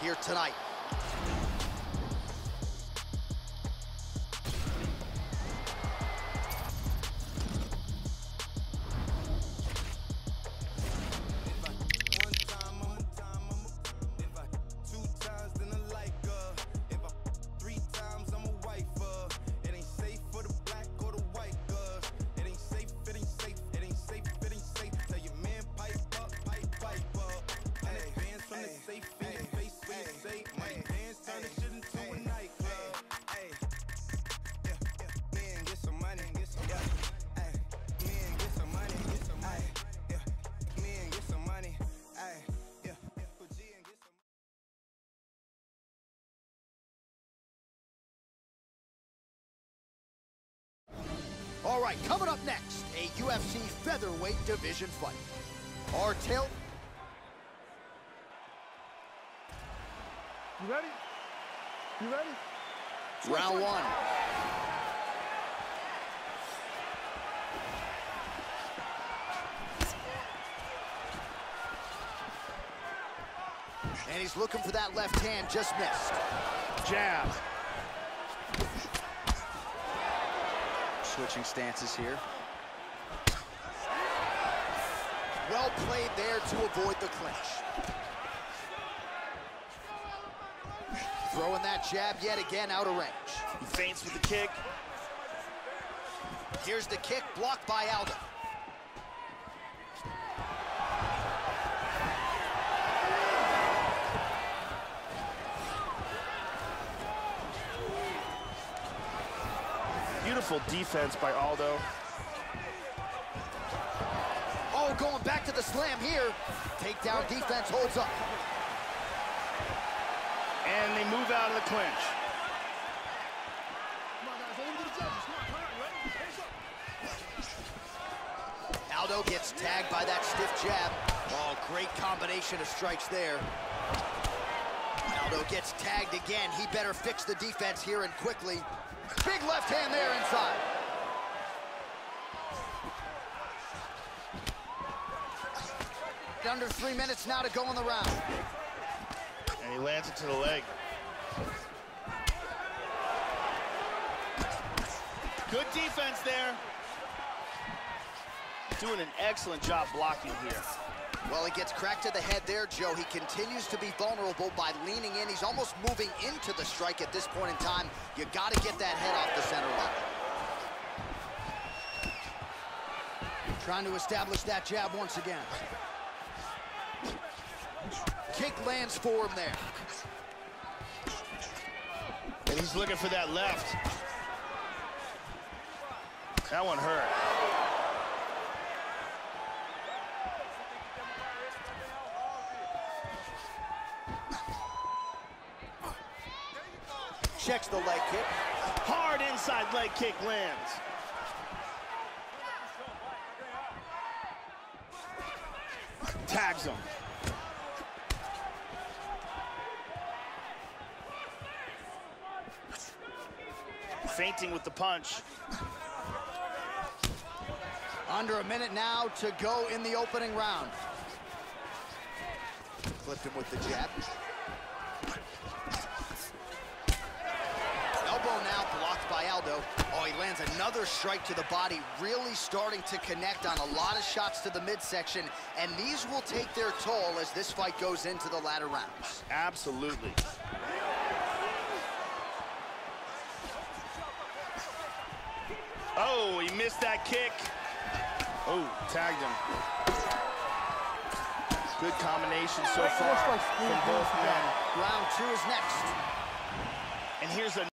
here tonight. All right, coming up next, a UFC featherweight division fight. Our tail You ready? You ready? round one. And he's looking for that left hand, just missed. Jab. Switching stances here. Well played there to avoid the clinch. Throwing that jab yet again out of range. He feints with the kick. Here's the kick blocked by Aldo. Beautiful defense by Aldo. Oh, going back to the slam here. Takedown defense holds up. And they move out of the clinch. Come on, guys. Over to the judges. Come on, come on. Ready? Hands up. Aldo gets tagged by that stiff jab. Oh, great combination of strikes there. Aldo gets tagged again. He better fix the defense here and quickly. Big left hand there inside. Under three minutes now to go in the round. And he lands it to the leg. Good defense there. Doing an excellent job blocking here. Well, he gets cracked to the head there, Joe. He continues to be vulnerable by leaning in. He's almost moving into the strike at this point in time. You got to get that head off the center line. Trying to establish that jab once again. Kick lands for him there. And he's looking for that left. That one hurt. Checks the leg kick. Hard inside leg kick lands. Tags him. Feinting with the punch. Under a minute now to go in the opening round. Clipped him with the jab. Elbow now blocked by Aldo. Oh, he lands another strike to the body, really starting to connect on a lot of shots to the midsection, and these will take their toll as this fight goes into the latter rounds. Absolutely. Oh, he missed that kick. Oh, tagged him. Good combination so far from both men. Round two is next. And here's a